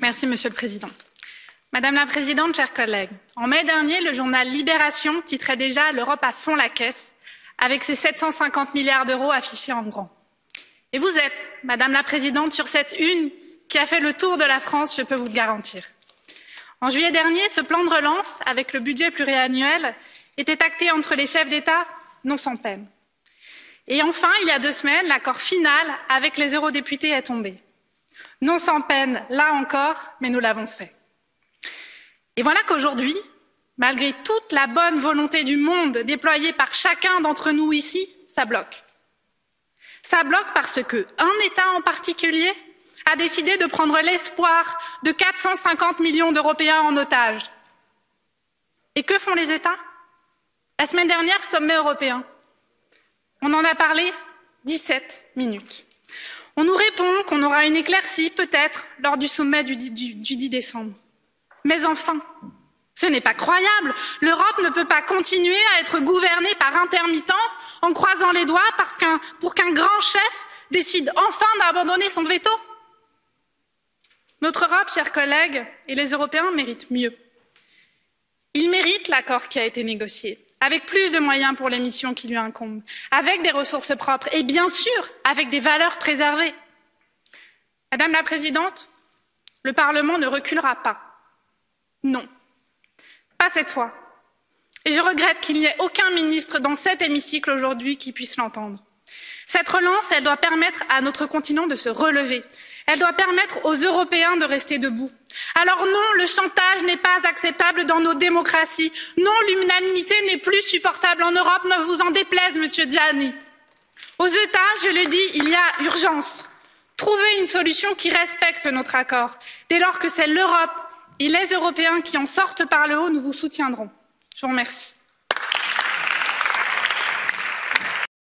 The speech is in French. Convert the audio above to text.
Merci, Monsieur le Président. Madame la Présidente, chers collègues, en mai dernier, le journal Libération titrait déjà L'Europe à fond la caisse avec ses 750 milliards d'euros affichés en grand. Et vous êtes, Madame la Présidente, sur cette une qui a fait le tour de la France, je peux vous le garantir. En juillet dernier, ce plan de relance, avec le budget pluriannuel, était acté entre les chefs d'État, non sans peine. Et enfin, il y a deux semaines, l'accord final avec les eurodéputés est tombé. Non sans peine, là encore, mais nous l'avons fait. Et voilà qu'aujourd'hui, malgré toute la bonne volonté du monde déployée par chacun d'entre nous ici, ça bloque. Ça bloque parce qu'un État en particulier a décidé de prendre l'espoir de 450 millions d'Européens en otage. Et que font les États? La semaine dernière, sommet européen. On en a parlé 17 minutes. On nous répond qu'on aura une éclaircie, peut-être, lors du sommet du, du, du 10 décembre. Mais enfin, ce n'est pas croyable. L'Europe ne peut pas continuer à être gouvernée par intermittence en croisant les doigts pour qu'un grand chef décide enfin d'abandonner son veto. Notre Europe, chers collègues, et les Européens méritent mieux. Ils méritent l'accord qui a été négocié, avec plus de moyens pour les missions qui lui incombent, avec des ressources propres et bien sûr avec des valeurs préservées. Madame la Présidente, le Parlement ne reculera pas. Non, pas cette fois. Et je regrette qu'il n'y ait aucun ministre dans cet hémicycle aujourd'hui qui puisse l'entendre. Cette relance, elle doit permettre à notre continent de se relever. Elle doit permettre aux Européens de rester debout. Alors non, le chantage n'est pas acceptable dans nos démocraties. Non, l'unanimité n'est plus supportable en Europe, ne vous en déplaise, Monsieur Gianni. Aux États, je le dis, il y a urgence. Trouver une solution qui respecte notre accord. Dès lors que c'est l'Europe et les Européens qui en sortent par le haut, nous vous soutiendrons. Je vous remercie.